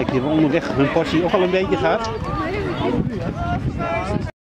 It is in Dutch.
Kijk, die onderweg hun portie ook al een beetje gehad.